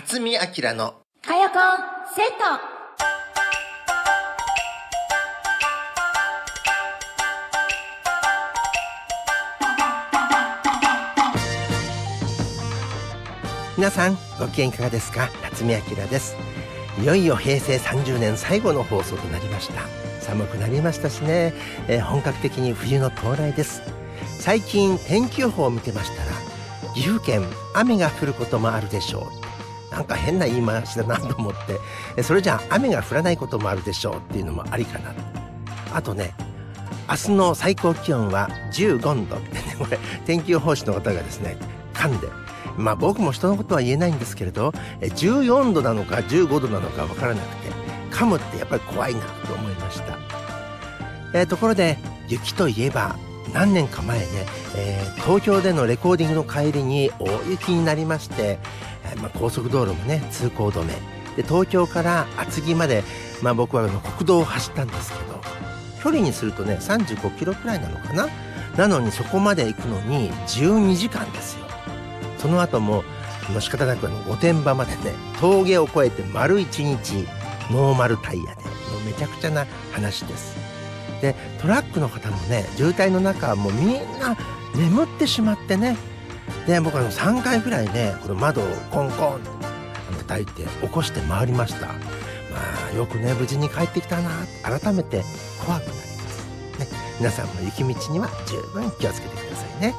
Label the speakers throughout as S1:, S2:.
S1: 辰巳明の
S2: かよこんセット。
S1: 皆さんご機嫌いかがですか？辰巳明です。いよいよ平成30年最後の放送となりました。寒くなりましたしね、えー本格的に冬の到来です。最近天気予報を見てましたら岐阜県雨が降ることもあるでしょうなんか変な言い回しだなと思って。それじゃあ雨が降らないこともあるでしょうっていうのもありかなあとね明日の最高気温は15度ってねこれ天気予報士の方がですね噛んで。まあ僕も人のことは言えないんですけれど14度なのか15度なのかわからなくて噛むってやっぱり怖いなと思いました、えところで雪といえば何年か前ね、えー東京でのレコーディングの帰りに大雪になりまして、まあ、高速道路もね通行止め。で東京から厚木まで、まあ、僕はあの国道を走ったんですけど距離にするとね35キロくらいなのかな？なのにそこまで行くのに12時間ですよ。その後もあの仕方なくあの御殿場までね峠を越えて丸1日ノーマルタイヤで。もうめちゃくちゃな話です。でトラックの方もね渋滞の中はもうみんな眠ってしまってねで僕あの3回ぐらいねこの窓をコンコンって叩いて起こして回りました。まあよくね無事に帰ってきたな。改めて怖くなります、ね、皆さんも雪道には十分気をつけてくださいね。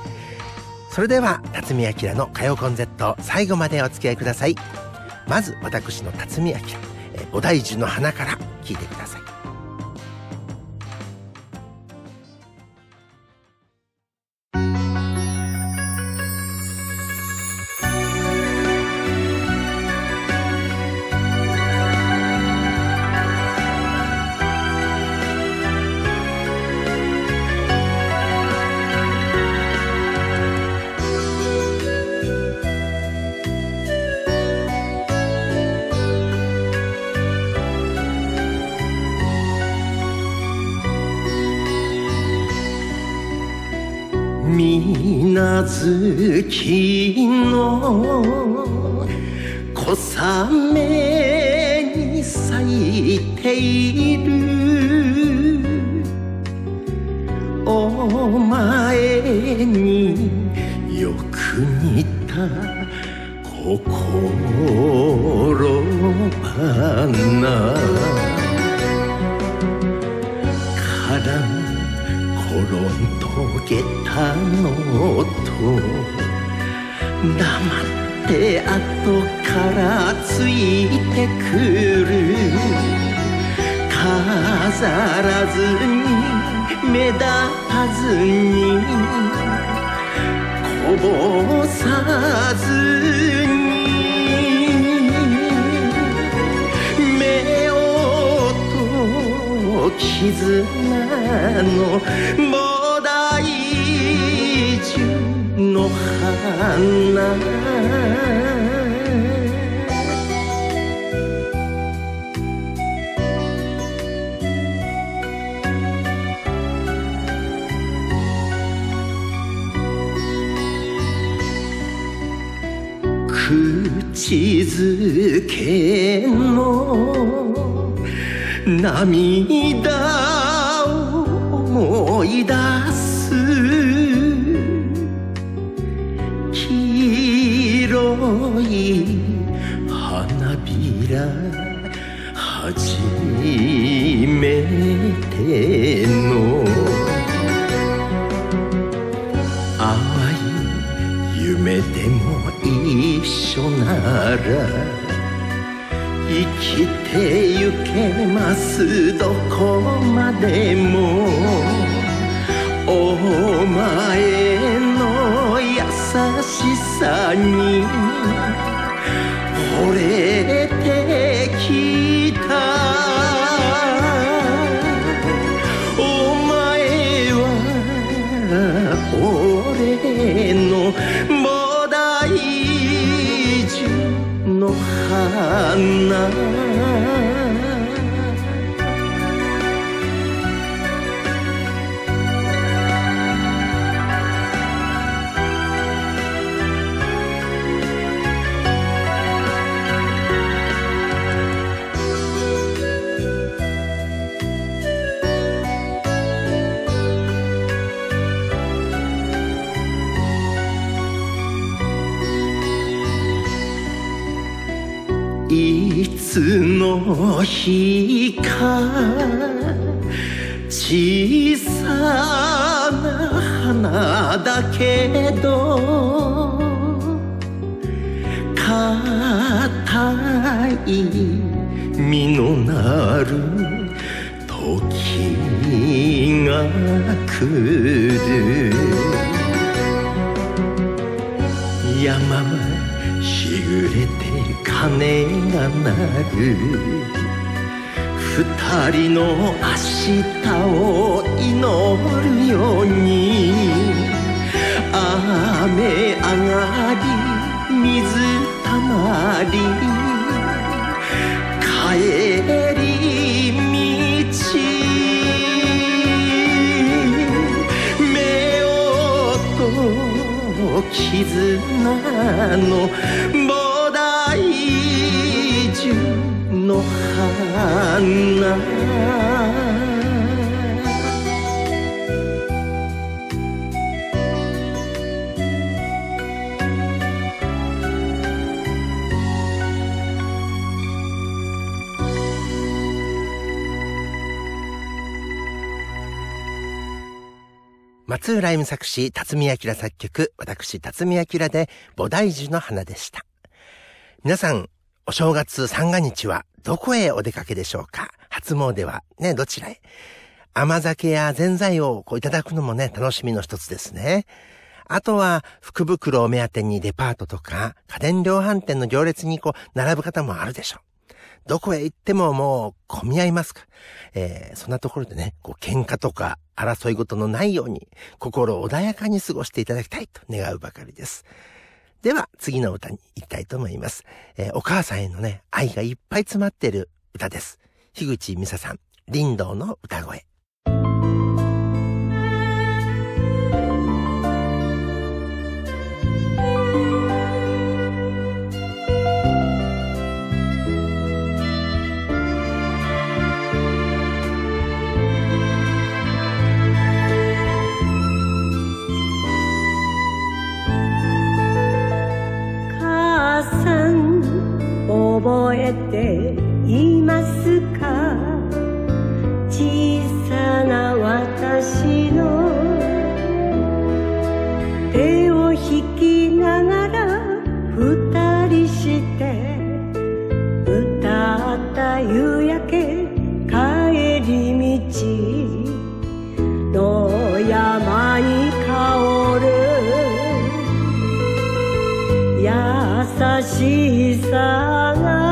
S1: それでは辰巳明の火曜コン Z 最後までお付き合いください。まず私の辰巳明えー菩提樹の花から聞いてください。心花。から転んとげたのと黙って後からついてくる。飾らずに目立たずにこぼさずに絆の菩提樹の花。口づけの涙を思い出す黄色い花びら初めての淡い夢でも一緒なら生きてゆけますどこまでも。お前の優しさに惚れてきた。お前は俺の菩提樹の花。日か小さな花だけど固い実のなる時が来る。山はしぐれて鐘が鳴る。二人の明日を祈るように雨上がり水たまり帰り道目をと絆の菩提樹。の花松浦恵作詞、辰巳明作曲、私、辰巳明で、菩提樹の花でした。皆さん、お正月三が日は、どこへお出かけでしょうか？初詣は、ね、どちらへ？甘酒やぜんざいをこういただくのもね、楽しみの一つですね。あとは、福袋を目当てにデパートとか、家電量販店の行列にこう、並ぶ方もあるでしょう。どこへ行ってももう混み合いますか？えー、そんなところでね、こう喧嘩とか争い事のないように心穏やかに過ごしていただきたいと願うばかりです。では次の歌に行きたいと思います。えー、お母さんへのね、愛がいっぱい詰まってる歌です。樋口美沙さん、林道の歌声。
S3: しさが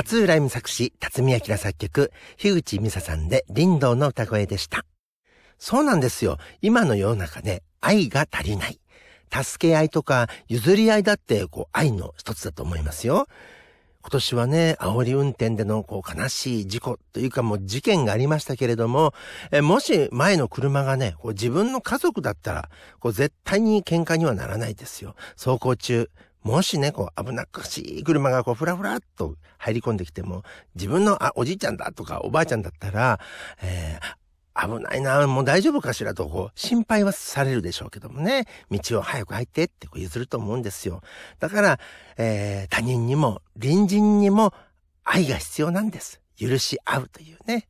S4: 松浦恵美作詞、辰巳明作曲、樋口美沙さんで林道の歌声でした。そうなんですよ。今の世の中ね、愛が足りない。助け合いとか譲り合いだってこう愛の一つだと思いますよ。今年はね、煽り運転でのこう悲しい事故というかもう事件がありましたけれども、えもし前の車がね、こう自分の家族だったら、こう絶対に喧嘩にはならないですよ。走行中、もしね、こう危なっかしい車がこうふらふらっと入り込んできても、自分のあおじいちゃんだとかおばあちゃんだったら、えー、危ないな、もう大丈夫かしらと、こう、心配はされるでしょうけどもね、道を早く入ってってこう譲ると思うんですよ。だから、えー、他人にも、隣人にも愛が必要なんです。許し合うというね。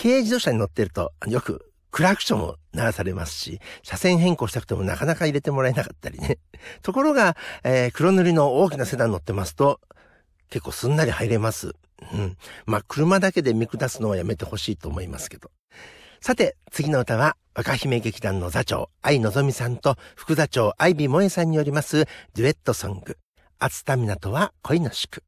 S4: 軽自動車に乗ってると、よく、クラクションを鳴らされますし、車線変更したくてもなかなか入れてもらえなかったりね。ところが、えー、黒塗りの大きなセダン乗ってますと、結構すんなり入れます。うん。まあ、車だけで見下すのはやめてほしいと思いますけど。さて、次の歌は、若姫劇団の座長、愛のぞみさんと副座長、愛美萌さんによります、デュエットソング、熱田港は恋の宿。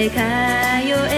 S1: え通え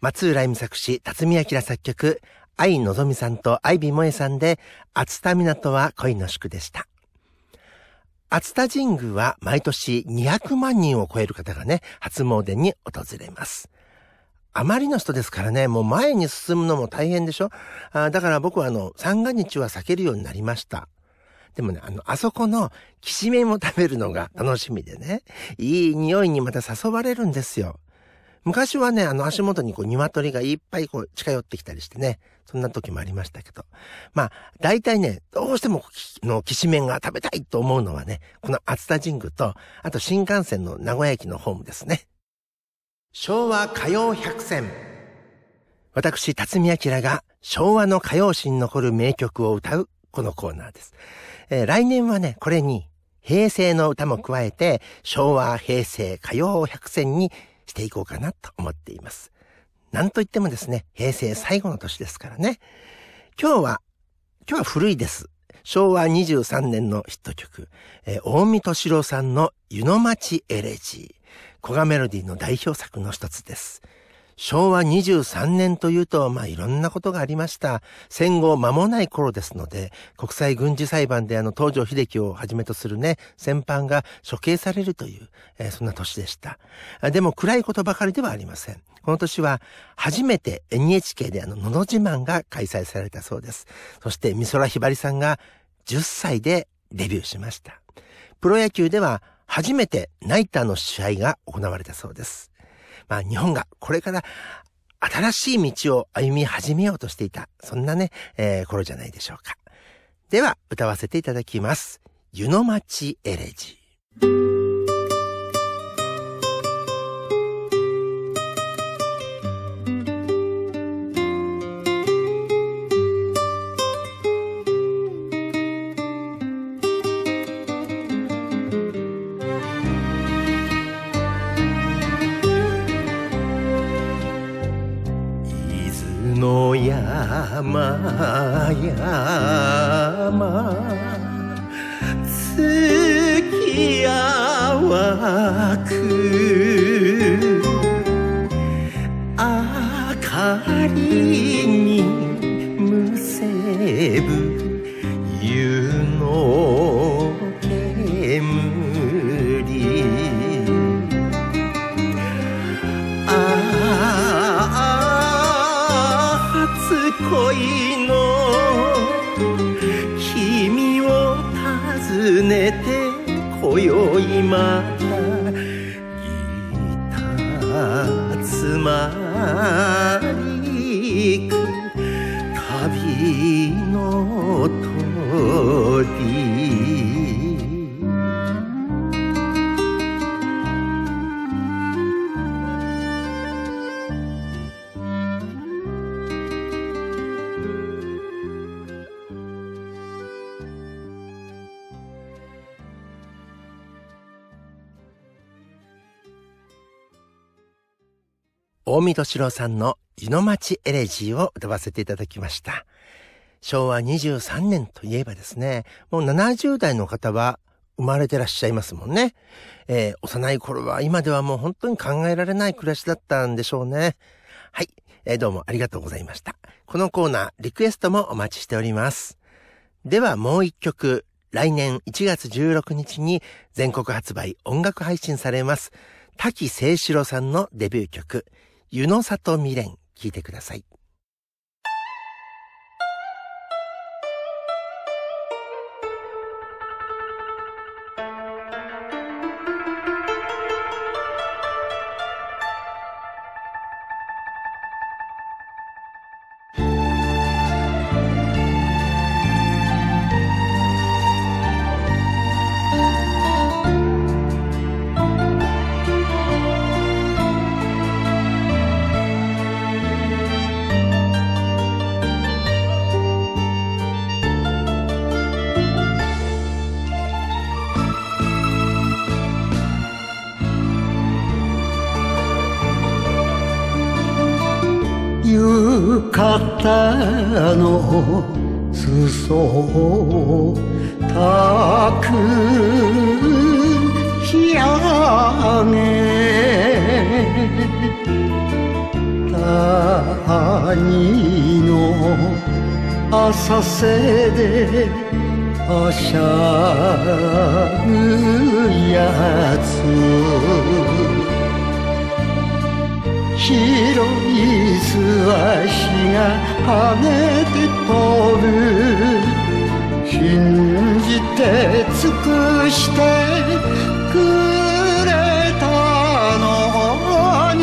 S1: 松浦恵作詞、辰巳明作曲、愛のぞみさんと愛美萌さんで、熱田港は恋の宿でした。熱田神宮は毎年200万人を超える方がね、初詣に訪れます。あまりの人ですからね、もう前に進むのも大変でしょ？あだから僕はあの、三が日は避けるようになりました。でもね、あの、あそこのきしめんを食べるのが楽しみでね、いい匂いにまた誘われるんですよ。昔はね、あの足元にこう鶏がいっぱいこう近寄ってきたりしてね、そんな時もありましたけど。まあ、大体ね、どうしてものきしめんが食べたいと思うのはね、この熱田神宮と、あと新幹線の名古屋駅のホームですね。昭和歌謡百選。私、辰巳明が昭和の歌謡史に残る名曲を歌うこのコーナーです。えー、来年はね、これに平成の歌も加えて昭和、平成、歌謡百選にしていこうかなと思っています。なんといってもですね、平成最後の年ですからね。今日は、今日は古いです。昭和23年のヒット曲、えー、大見敏郎さんの湯の町エレジー。古賀メロディーの代表作の一つです。昭和23年というと、まあ、いろんなことがありました。戦後間もない頃ですので、国際軍事裁判であの、東条秀樹をはじめとするね、戦犯が処刑されるという、えー、そんな年でした。でも、暗いことばかりではありません。この年は、初めて NHK であの、のど自慢が開催されたそうです。そして、美空ひばりさんが10歳でデビューしました。プロ野球では、初めてナイターの試合が行われたそうです。まあ日本がこれから新しい道を歩み始めようとしていた、そんなね、えー、頃じゃないでしょうか。では、歌わせていただきます。湯の町エレジー。山山月淡く明かりにむせぶ大見敏郎さんの湯の町エレジーを歌わせていただきました。昭和23年といえばですね、もう70代の方は生まれてらっしゃいますもんね。えー、幼い頃は今ではもう本当に考えられない暮らしだったんでしょうね。はい、えー、どうもありがとうございました。このコーナー、リクエストもお待ちしております。ではもう一曲、来年1月16日に全国発売音楽配信されます。滝清志郎さんのデビュー曲、湯の里未練聞いてください。
S3: の裾をたくひ上げた
S5: 兄の浅瀬ではしゃぐやつ白い素足が跳ねて飛ぶ信じて尽くしてくれたのに。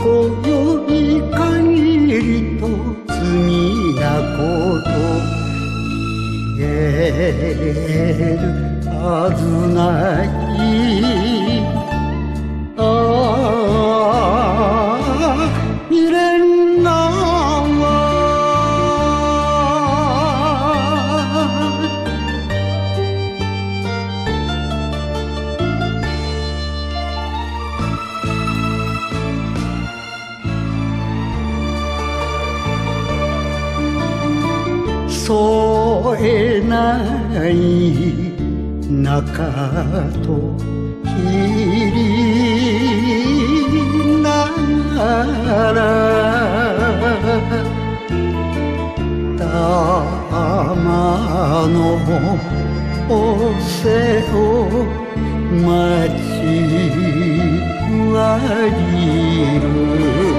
S5: 今宵限りと罪なこと言えるはずない。添えない中と切りなら玉のおせを待ちわりる。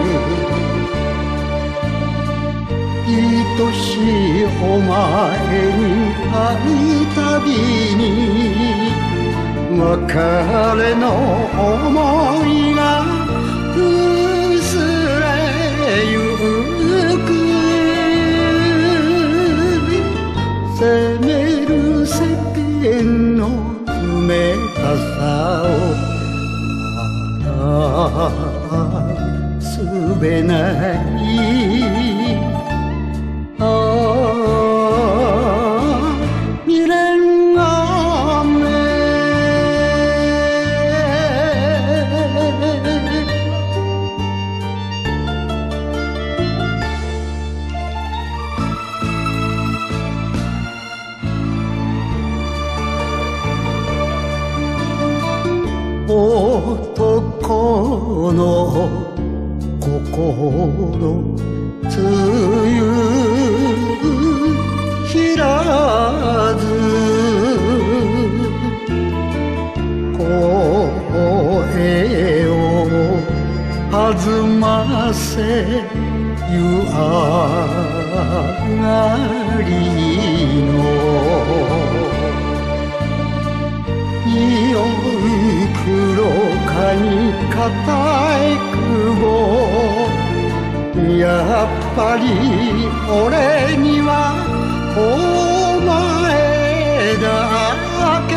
S5: 愛しいお前に会うたびに別れの思いが薄れゆく。責める世間の冷たさをすべない。に硬い久保やっぱり俺にはお前だけ。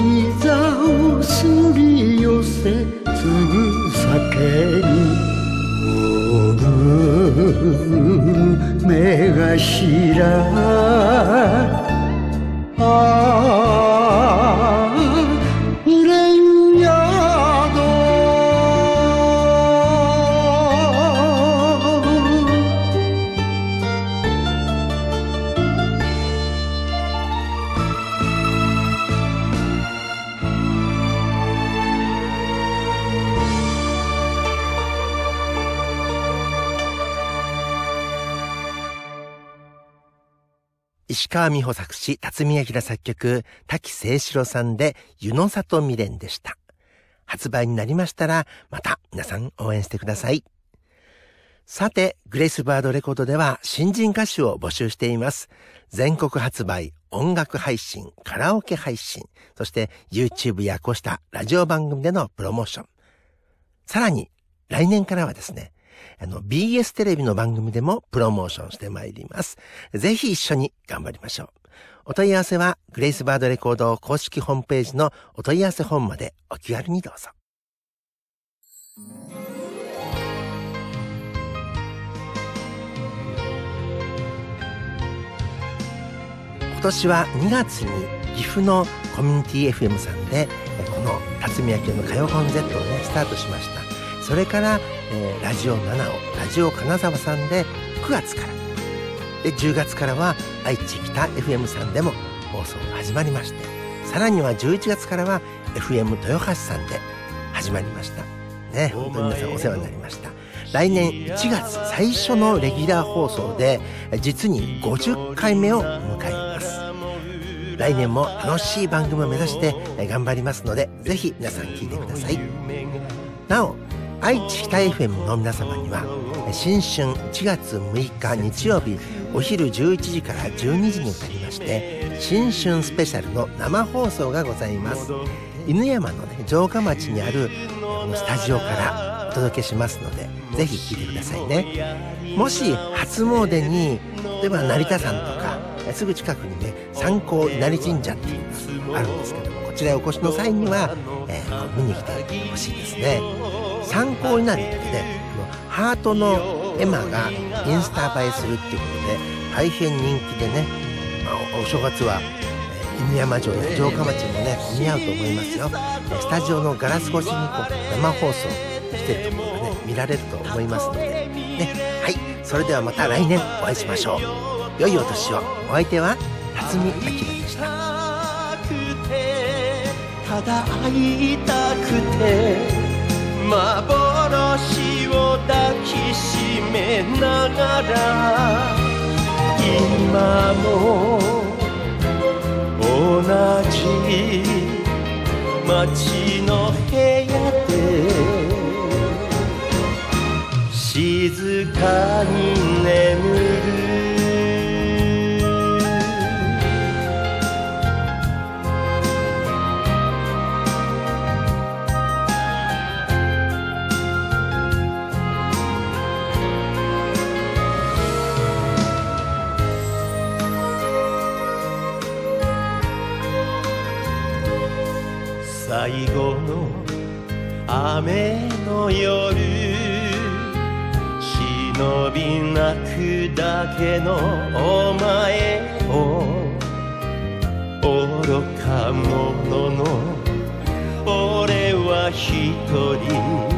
S5: 膝をすり寄せつぶ酒に目頭ああ。
S1: 石川美穂作詞、辰巳明作曲、滝清志郎さんで、湯の里未練でした。発売になりましたら、また皆さん応援してください。さて、グレースバードレコードでは新人歌手を募集しています。全国発売、音楽配信、カラオケ配信、そして YouTube やこうしたラジオ番組でのプロモーション。さらに、来年からはですね、あの、BS テレビの番組でもプロモーションしてまいります。ぜひ一緒に頑張りましょう。お問い合わせは、グレイスバードレコード公式ホームページのお問い合わせ本までお気軽にどうぞ。今年は2月に岐阜のコミュニティ FM さんでこの辰巳明の歌謡本 Z をねスタートしましたそれからえー、ラジオ7をラジオ金沢さんで9月から。で10月からは愛知北 FM さんでも放送が始まりまして。さらには11月からは FM 豊橋さんで始まりました。ね本当に皆さんお世話になりました。来年1月最初のレギュラー放送で実に50回目を迎えます。来年も楽しい番組を目指して頑張りますのでぜひ皆さん聞いてください。なお愛知北 FM の皆様には新春1月6日日曜日お昼11時から12時に歌りまして新春スペシャルの生放送がございます。犬山のね城下町にあるスタジオからお届けしますのでぜひ聴いてくださいね。もし初詣に例えば成田山とかすぐ近くにね三光稲荷神社っていうのがあるんですけどもこちらへお越しの際には、えー、見に来てほしいですね。参考になるってねハートの絵馬がインスタ映えするっていうことで大変人気でね、まあ、お正月は犬山城や城下町もね似合うと思いますよ。スタジオのガラス越しにこう生放送してるところがね見られると思いますので。ねはいそれではまた来年お会いしましょう。良いお年を。お相手は辰巳明でした。
S6: ただ会いたくて幻を抱きしめながら今も同じ街の部屋で静かに眠るけのお前を愚か者の俺は一人。